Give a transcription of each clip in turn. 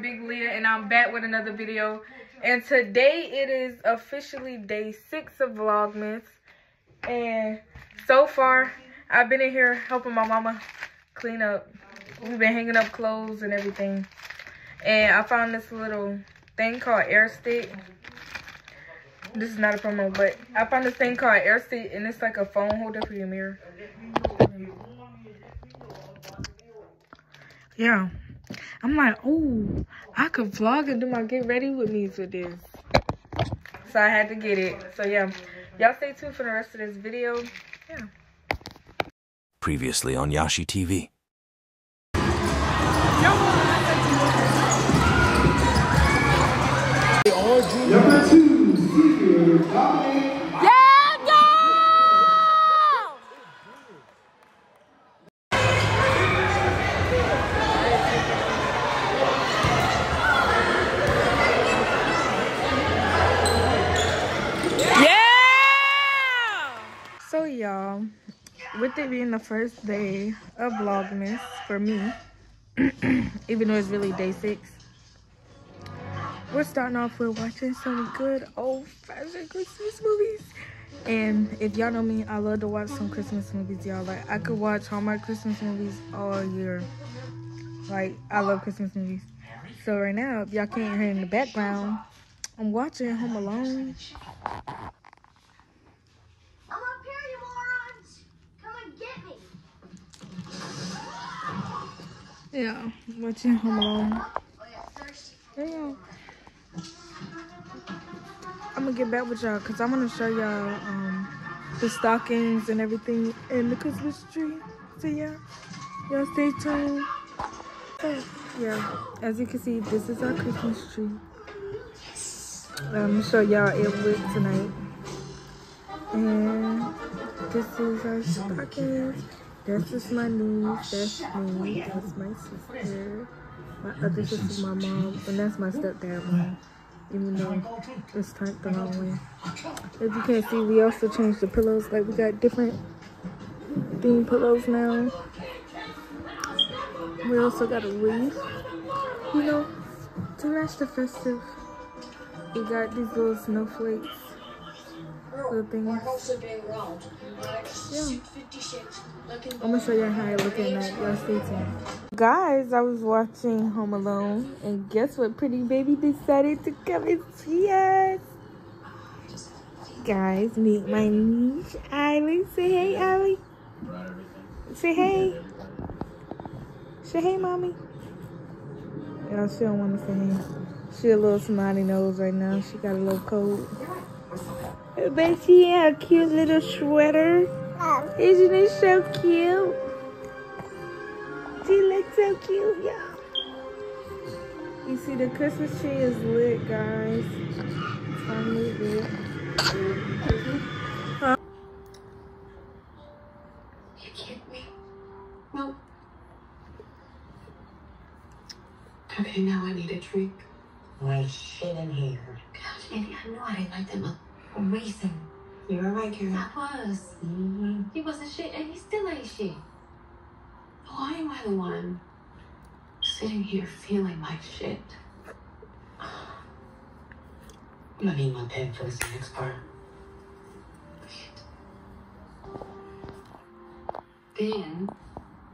Big Leah and I'm back with another video. And today it is officially day six of Vlogmas. And so far I've been in here helping my mama clean up. We've been hanging up clothes and everything. And I found this little thing called Air Stick. This is not a promo, but I found this thing called Air Stick and it's like a phone holder for your mirror. Yeah. I'm like, oh, I could vlog and do my get ready with me with this. So I had to get it. So yeah, y'all stay tuned for the rest of this video. Yeah. Previously on Yashi TV. Number two, Seeker, Dominic So y'all, with it being the first day of Vlogmas for me, even though it's really day six, we're starting off with watching some good old-fashioned Christmas movies. And if y'all know me, I love to watch some Christmas movies, y'all. Like, I could watch Hallmark Christmas movies all year. Like, I love Christmas movies. So right now, if y'all can't hear in the background, I'm watching Home Alone. I'm up here, you morons! Come and get me! Yeah, watching Home Alone. Oh. I'm gonna get back with y'all because I'm gonna show y'all um, the stockings and everything in the Christmas tree. So yeah, y'all stay tuned. Yeah, as you can see, this is our Christmas tree. I'm gonna show y'all it lit tonight. And this is our stockings. That's just my niece. That's me. That's my sister. My other sister, my mom, and that's my stepdad mom. Even though it's turned the wrong way. As you can see, we also changed the pillows. Like we got different theme pillows now. We also got a wreath, you know, to match the festive. We got these little snowflakes, little things. Yeah. I'm gonna show you how I look at night. Y'all stay tuned. Guys, I was watching Home Alone, and guess what? Pretty Baby decided to come and see us. Guys, meet my niece, Island. Say hey, Island. Say hey. Say hey, mommy. Y'all, she don't want to say hey. She a little snotty nose right now. She got a little cold. But she had a cute little sweater. Isn't it so cute? She looks so cute, y'all. You see, the Christmas tree is lit, guys. It's finally lit. You kidding me? No. Okay, now I need a drink. My shit in here. Gosh, Eddie, I know I didn't like them a reason. You were right, Karen. I was. Mm-hmm. He wasn't shit, and he still ain't shit. Why am I the one sitting here feeling like shit? I'm gonna need my pen for this next part. Then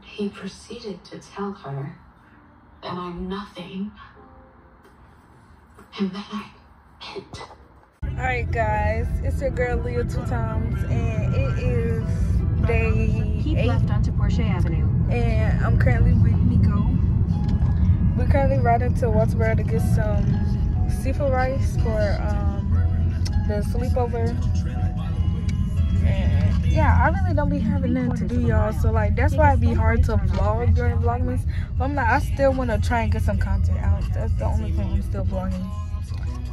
he proceeded to tell her that I'm nothing. And that I can't. Alright, guys. It's your girl, Leah, two times. And it is day Keep eight. left onto Porsche Avenue. And I'm currently with Nico. We're currently riding to Walterboro to get some seafood rice for um, the sleepover. And yeah, I really don't be having nothing to do, y'all. So like, that's why it'd be hard to vlog during Vlogmas. But I'm like, I still want to try and get some content out. That's the only thing I'm still vlogging.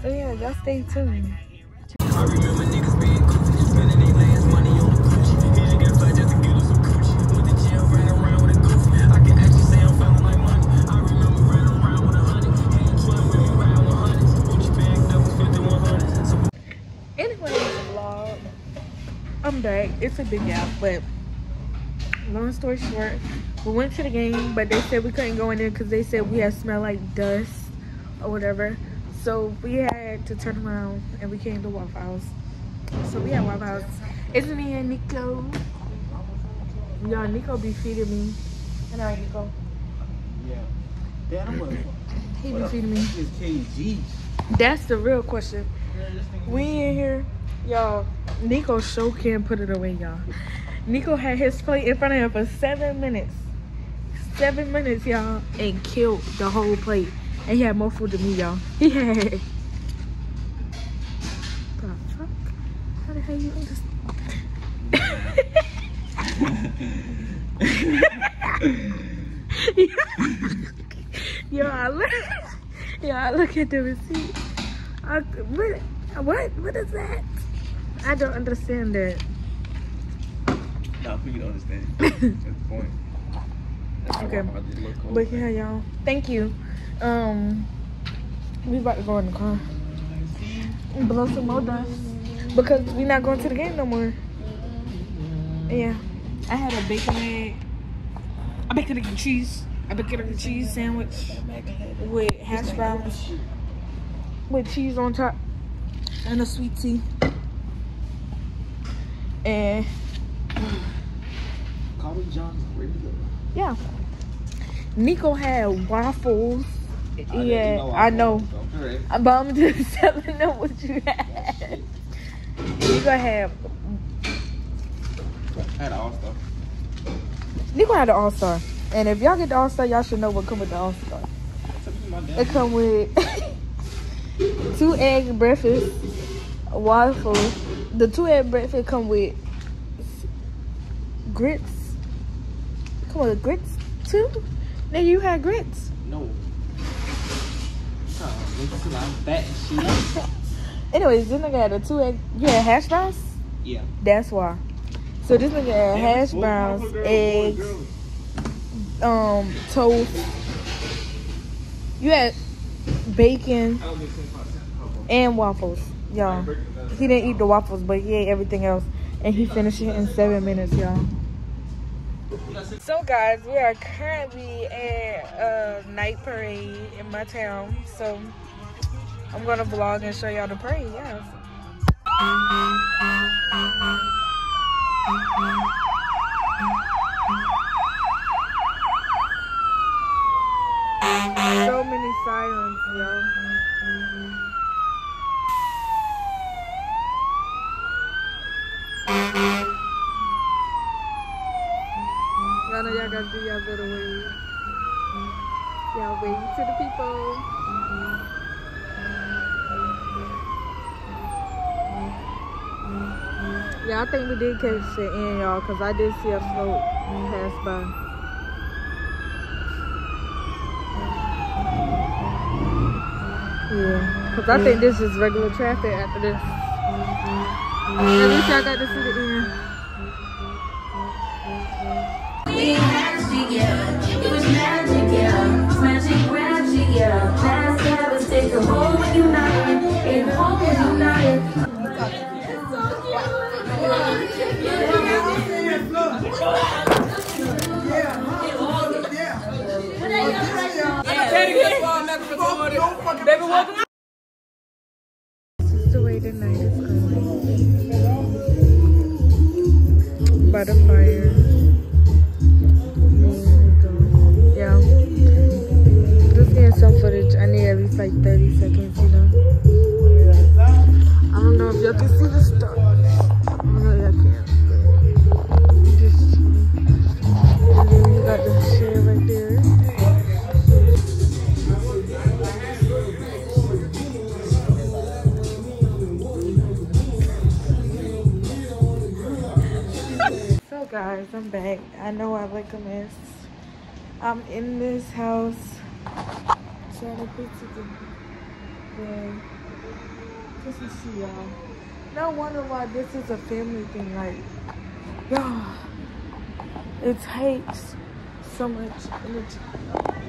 So yeah, y'all stay tuned. It's a big gap, but long story short, we went to the game, but they said we couldn't go in there because they said we had smell like dust. or whatever. So we had to turn around and we came to Waffle House. So we at Waffle House. It's me and Nico. Y'all, Nico be feeding me. And I know, Nico. Yeah. Damn, I'm. He be feeding me. KG. That's the real question. We in here, y'all. Nico show can't put it away, y'all. Nico had his plate in front of him for seven minutes. Seven minutes, y'all, and killed the whole plate. And he had more food than me, y'all. He had. Understand? Yo, I look, yo, I look at the receipt. I, what, what, what is that? I don't understand that. Nah, for you to understand. That's the point. That's Okay. I just look cold. But yeah, y'all, thank you. Um, we about to go in the car and blow some more dust because we're not going to the game no more. Yeah, I had a bacon egg, a bacon egg and cheese, a bacon egg and cheese sandwich with hash browns with cheese on top and a sweet tea. And Colin John's ready to go. yeah, Nico had waffles. I Yeah, know I know. Correct. But I'm just telling them what you had. You gonna have I had all stuff. Nico had the All Star, and if y'all get the All Star, y'all should know what come with the All Star. It come with two egg breakfast, waffle. The two egg breakfast come with grits. Come with grits too. Then you had grits. No. Anyways, then I got fat and shit. Anyways, this nigga had the two egg. You had hash browns. Yeah. That's why. So this nigga had hash browns, boy, girl, boy, eggs, um, toast. You had bacon I don't get 25 cents. and waffles, y'all. He didn't eat the waffles, but he ate everything else, and he finished it in seven minutes, y'all. So guys, we are currently at a night parade in my town. So I'm gonna vlog and show y'all the parade. Yeah. So many sirens, y'all. Know y'all gotta do y'all little wave. Y'all wave to the people. Yeah, I think we did catch it in, y'all, because I did see a float pass by. Yeah, because I think this is regular traffic after this. At least y'all got to see the end. This is the way the night is going. Fire. Oh yeah. Just getting some footage. I need at least like 30 seconds, you know. I know I look a mess. I'm in this house trying to put together. the- This is see y'all. No wonder why this is a family thing. Like, y'all, it takes so much energy.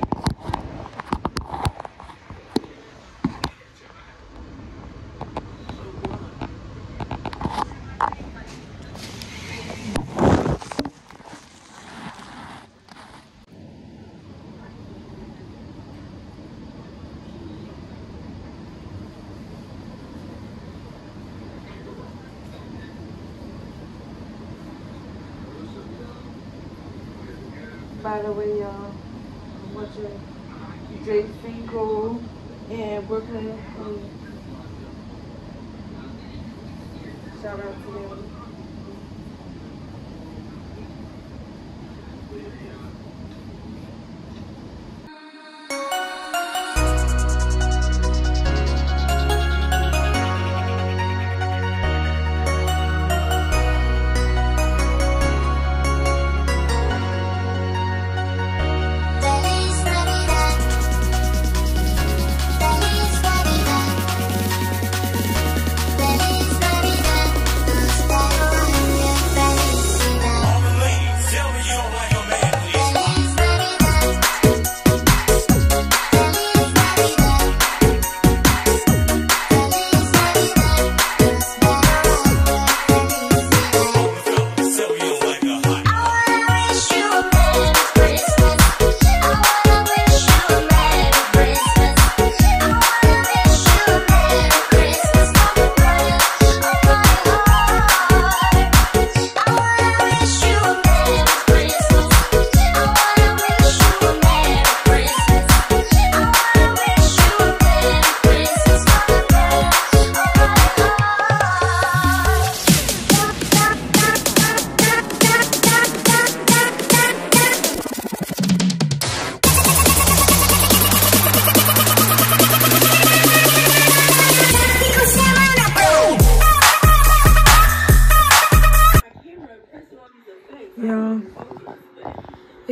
by the way, y'all, what's your Drake Finkel and working. Um, shout out to them.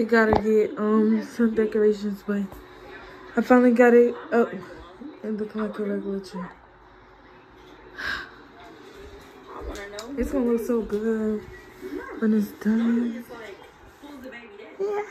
gotta get um some decorations, but I finally got it oh, up and looking like a regular tree. It's gonna look so good when it's done. Yeah.